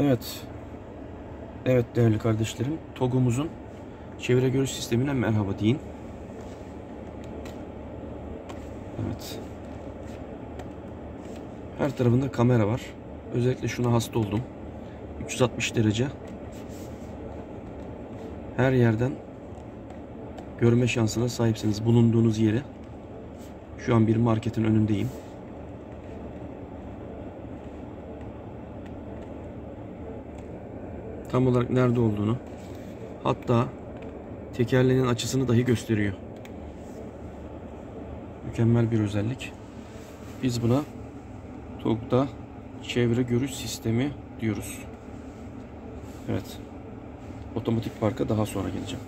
Evet. Evet değerli kardeşlerim. TOG'umuzun çevre görüş sistemine merhaba deyin. Evet. Her tarafında kamera var. Özellikle şuna hasta oldum. 360 derece. Her yerden görme şansına sahipsiniz. Bulunduğunuz yeri. Şu an bir marketin önündeyim. Tam olarak nerede olduğunu hatta tekerleğinin açısını dahi gösteriyor. Mükemmel bir özellik. Biz buna TOG'da çevre görüş sistemi diyoruz. Evet. Otomatik parka daha sonra geleceğim.